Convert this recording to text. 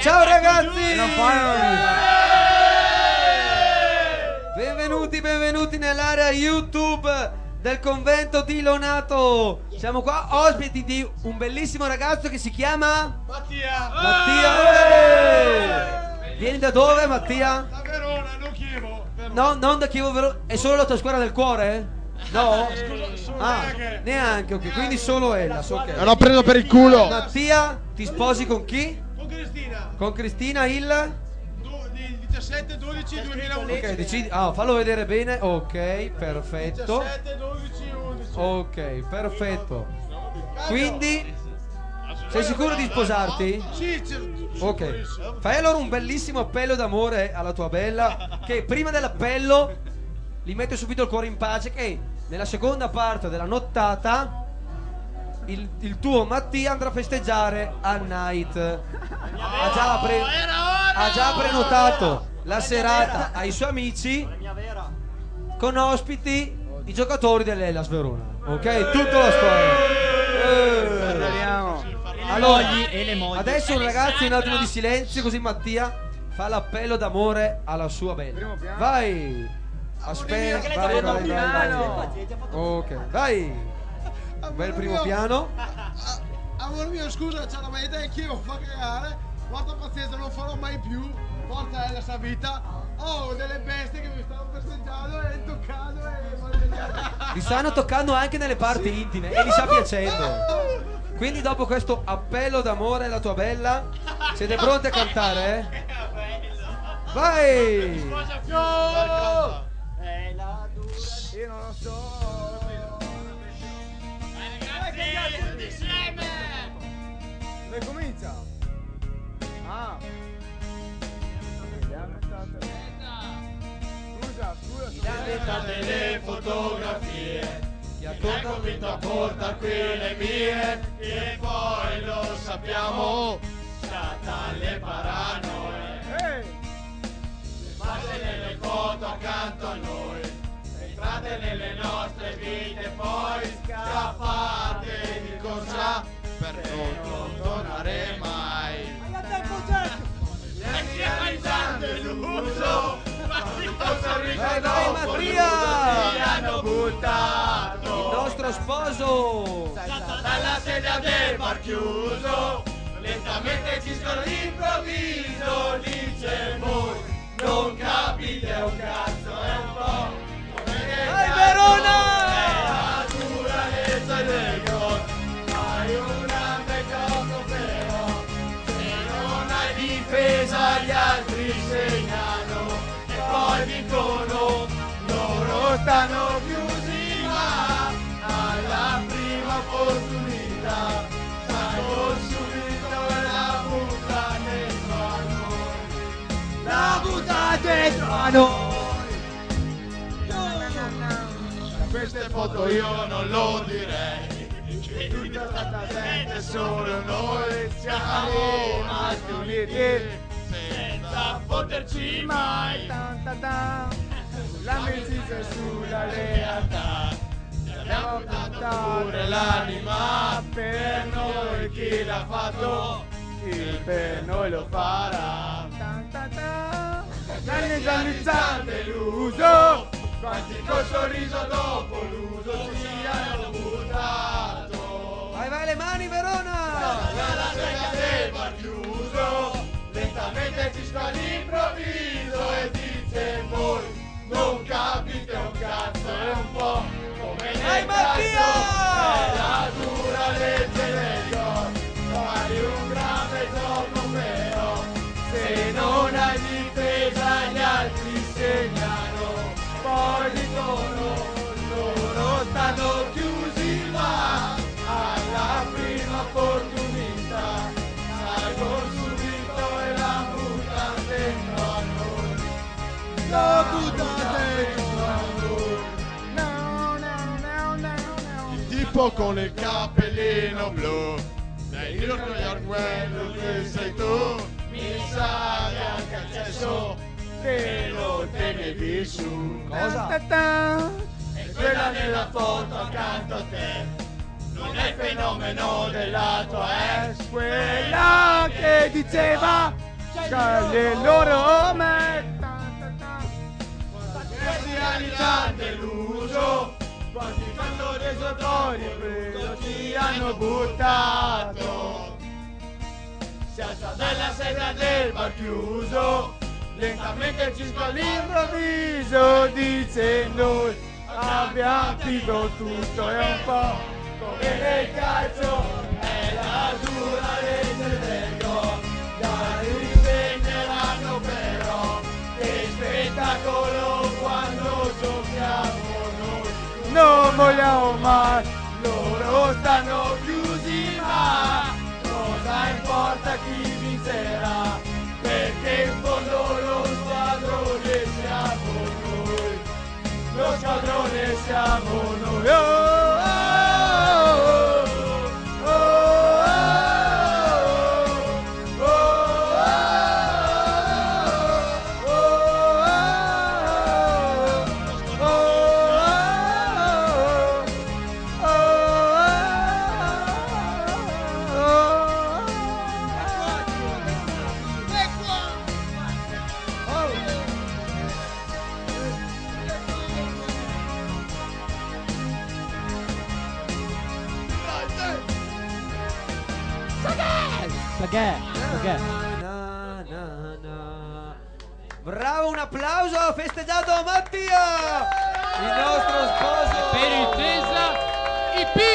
Ciao ragazzi! Non fai Benvenuti, benvenuti nell'area YouTube del convento di Lonato. Siamo qua ospiti di un bellissimo ragazzo che si chiama Mattia! Mattia. eh! Vieni da dove Mattia? Da Verona, non Chievo. Verona. No, non da Chievo, Vero- è solo la tua squadra del cuore? No? Scusa, solo Ah, neanche. neanche, ok, quindi solo Ellas, ok. l'ho preso per il culo. Mattia, ti sposi con chi? Con Cristina. Il... Du- di 17 12 2011. Ok, decidi... Ah, fallo vedere bene, ok, perfetto. 17 12 11. Ok, perfetto. Quindi, sei sicuro di sposarti? Sì, c'è- Ok, fai allora un bellissimo appello d'amore alla tua bella. Che prima dell'appello gli mette subito il cuore in pace. Che nella seconda parte della nottata il, il tuo Mattia andrà a festeggiare a night. Ha già, pre- ha già prenotato la serata ai suoi amici con ospiti i giocatori dell'Ellas Verona. Ok, tutta la squadra. Eh. Allora, e le mogli. adesso ragazzi un attimo di silenzio così Mattia fa l'appello d'amore alla sua bella. Vai. Aspetta, vai, vai, vai, vai. Ok, vai. Bel primo piano. Amore mio, scusa, c'è la vita e Chievo fa cagare. Guarda pazienza, non farò mai più. Porta la sua vita. Oh, delle bestie che mi stanno festeggiando e toccando e Li stanno toccando anche nelle parti intime e li sta piacendo. Quindi dopo questo appello d'amore alla tua bella, siete pronti a cantare? eh? Vai! Io non lo so. Dove comincia? Ah. Scusa, scusa. delle fotografie. Chi ha convinto a portare qui le mie e poi lo sappiamo, scatta le paranoie. Ehi! Fate nelle foto accanto a noi, entrate nelle nostre vite, poi scappate di corsa per non sposo! Dalla sedia del bar chiuso, lentamente ci scorre all'improvviso, dice voi, non capite un cazzo, è un po' come nel Vai, Verona! È la durezza del gol, fai un grande gioco però, se non hai difesa gli altri segnano, e poi dicono, loro stanno a noi da queste foto io non lo direi. Che tutta la gente solo noi siamo rimasti uniti senza poterci mai. L'amicizia e sulla lealtà abbiamo dato pure l'anima. Per noi chi l'ha fatto chi per noi lo farà analizzante l'uso quanti col sorriso dopo l'uso ci hanno buttato Vai, vai, le mani, Verona! dalla sedia del bar chiuso lentamente ci sta all'improvviso e dice voi non capite un cazzo è un po' come Vai, nel Mattia! Tipo con il cappellino blu. Sei con gli argüello che sei tu. Mi sa che anche accesso te lo tenevi su. Cosa? e quella nella foto accanto a te. Non è il fenomeno della tua ex Quella che diceva che le loro me Questi anni hanno deluso Quanti cantori esotori preso ti hanno buttato. Si alza dalla sedia del bar chiuso Lentamente ci all'improvviso Dicendo abbiamo finito tutto è un po' Non vogliamo mai. Loro stanno chiusi ma Cosa importa chi vincerà? Perché in fondo lo squadrone siamo noi. Lo squadrone siamo noi. Oh, Perché? Perché? Na, na, na. Bravo, un applauso, festeggiato Mattia, il nostro sposo. Per il Tesa